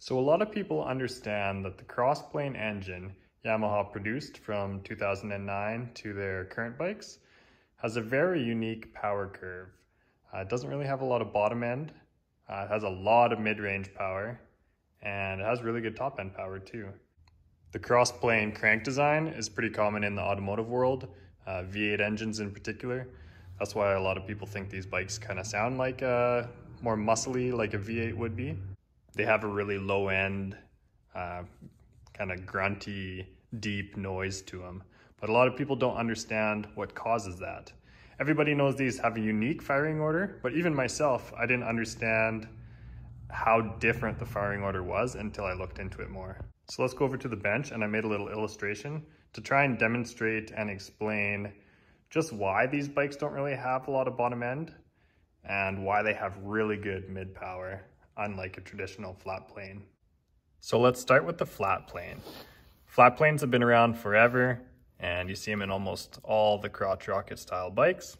So a lot of people understand that the crossplane engine Yamaha produced from 2009 to their current bikes has a very unique power curve. Uh, it doesn't really have a lot of bottom end. Uh, it has a lot of mid-range power and it has really good top end power too. The crossplane crank design is pretty common in the automotive world, uh, V8 engines in particular. That's why a lot of people think these bikes kind of sound like a more muscly, like a V8 would be. They have a really low end, uh, kind of grunty, deep noise to them. But a lot of people don't understand what causes that. Everybody knows these have a unique firing order, but even myself, I didn't understand how different the firing order was until I looked into it more. So let's go over to the bench and I made a little illustration to try and demonstrate and explain just why these bikes don't really have a lot of bottom end and why they have really good mid power, unlike a traditional flat plane. So let's start with the flat plane. Flat planes have been around forever and you see them in almost all the crotch rocket style bikes.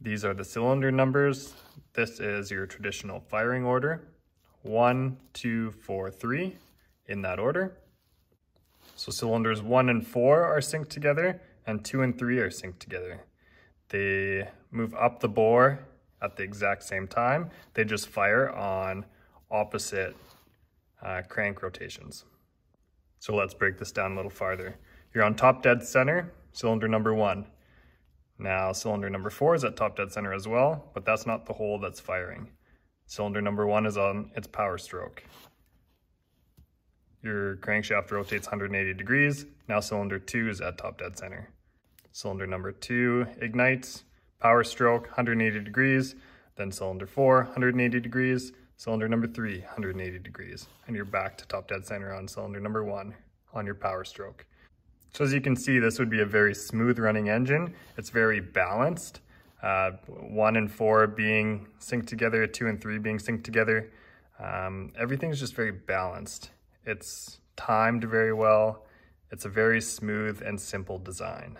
These are the cylinder numbers. This is your traditional firing order. One, two, four, three, in that order. So cylinders one and four are synced together and two and three are synced together. They move up the bore at the exact same time. They just fire on opposite uh, crank rotations. So let's break this down a little farther. You're on top dead center, cylinder number one. Now cylinder number four is at top dead center as well, but that's not the hole that's firing. Cylinder number one is on its power stroke. Your crankshaft rotates 180 degrees. Now cylinder two is at top dead center. Cylinder number two ignites, power stroke 180 degrees, then cylinder four 180 degrees, cylinder number three 180 degrees, and you're back to top dead center on cylinder number one on your power stroke. So as you can see, this would be a very smooth running engine. It's very balanced. Uh, one and four being synced together, two and three being synced together. Um, everything's just very balanced. It's timed very well. It's a very smooth and simple design.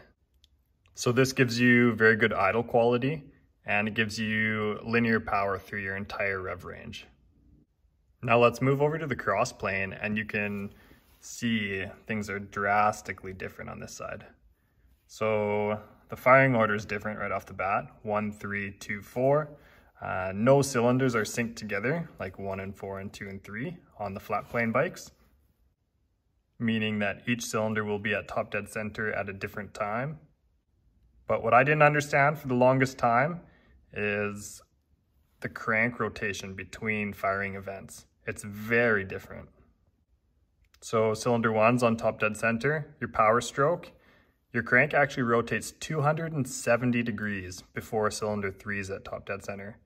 So this gives you very good idle quality and it gives you linear power through your entire rev range. Now let's move over to the crossplane and you can see things are drastically different on this side. So the firing order is different right off the bat, one, three, two, four. Uh, no cylinders are synced together like one and four and two and three on the flat plane bikes meaning that each cylinder will be at top dead center at a different time. But what I didn't understand for the longest time is the crank rotation between firing events. It's very different. So cylinder one's on top dead center, your power stroke, your crank actually rotates 270 degrees before cylinder three is at top dead center.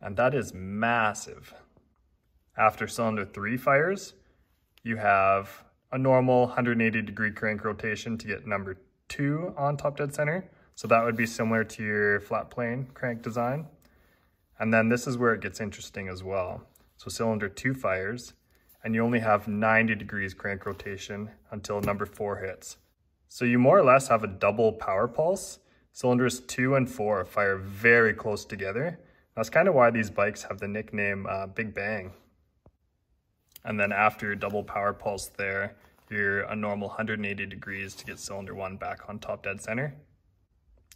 And that is massive. After cylinder three fires, you have a normal 180 degree crank rotation to get number two on top dead center. So that would be similar to your flat plane crank design. And then this is where it gets interesting as well. So cylinder two fires and you only have 90 degrees crank rotation until number four hits. So you more or less have a double power pulse. Cylinders two and four fire very close together. That's kind of why these bikes have the nickname uh, Big Bang. And then after your double power pulse there, you're a normal 180 degrees to get cylinder one back on top dead center.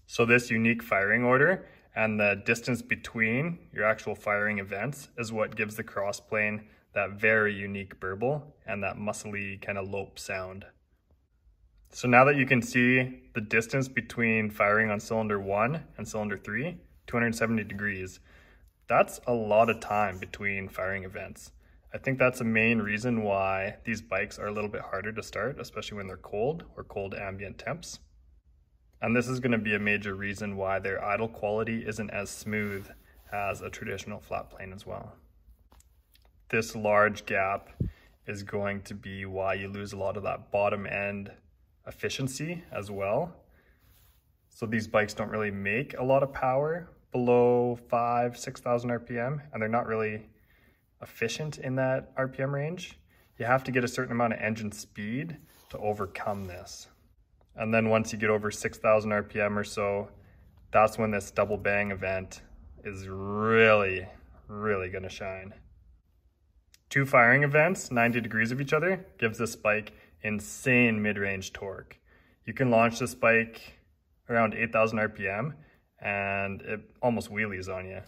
So this unique firing order and the distance between your actual firing events is what gives the crossplane that very unique burble and that muscly kind of lope sound. So now that you can see the distance between firing on cylinder one and cylinder three, 270 degrees, that's a lot of time between firing events. I think that's a main reason why these bikes are a little bit harder to start, especially when they're cold or cold ambient temps. And this is gonna be a major reason why their idle quality isn't as smooth as a traditional flat plane as well. This large gap is going to be why you lose a lot of that bottom end efficiency as well. So these bikes don't really make a lot of power below five, 6,000 RPM, and they're not really efficient in that RPM range, you have to get a certain amount of engine speed to overcome this. And then once you get over 6,000 RPM or so, that's when this double bang event is really, really gonna shine. Two firing events, 90 degrees of each other, gives this bike insane mid-range torque. You can launch this bike around 8,000 RPM and it almost wheelies on you.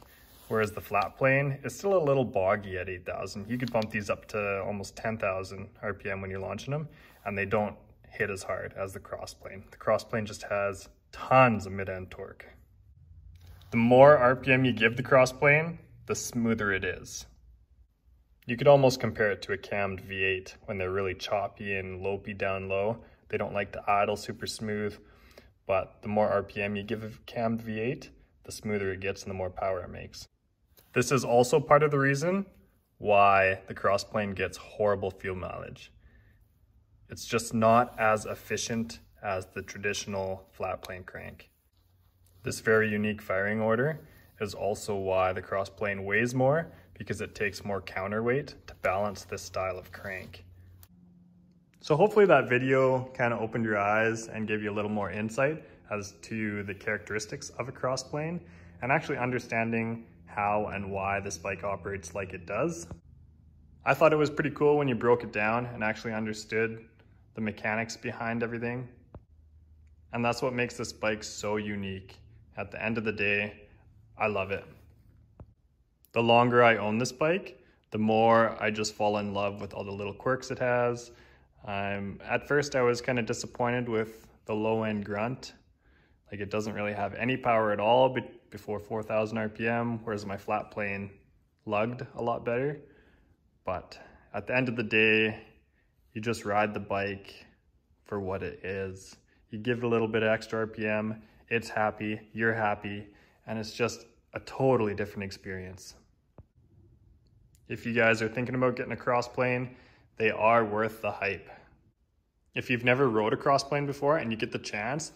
Whereas the flat plane is still a little boggy at 8,000. You could bump these up to almost 10,000 RPM when you're launching them and they don't hit as hard as the crossplane. The crossplane just has tons of mid-end torque. The more RPM you give the crossplane, the smoother it is. You could almost compare it to a cammed V8 when they're really choppy and lopey down low. They don't like to idle super smooth, but the more RPM you give a cammed V8, the smoother it gets and the more power it makes. This is also part of the reason why the crossplane gets horrible fuel mileage. It's just not as efficient as the traditional flat plane crank. This very unique firing order is also why the crossplane weighs more because it takes more counterweight to balance this style of crank. So hopefully that video kind of opened your eyes and gave you a little more insight as to the characteristics of a crossplane and actually understanding how and why this bike operates like it does. I thought it was pretty cool when you broke it down and actually understood the mechanics behind everything. And that's what makes this bike so unique. At the end of the day, I love it the longer I own this bike, the more I just fall in love with all the little quirks it has. Um, at first, I was kind of disappointed with the low end grunt. Like it doesn't really have any power at all before 4,000 RPM, whereas my flat plane lugged a lot better. But at the end of the day, you just ride the bike for what it is. You give it a little bit of extra RPM, it's happy, you're happy, and it's just a totally different experience. If you guys are thinking about getting a crossplane, they are worth the hype. If you've never rode a crossplane before and you get the chance,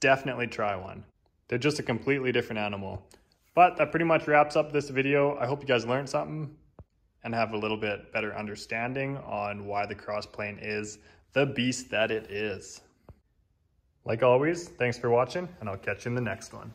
definitely try one. They're just a completely different animal. But that pretty much wraps up this video. I hope you guys learned something and have a little bit better understanding on why the crossplane is the beast that it is. Like always, thanks for watching and I'll catch you in the next one.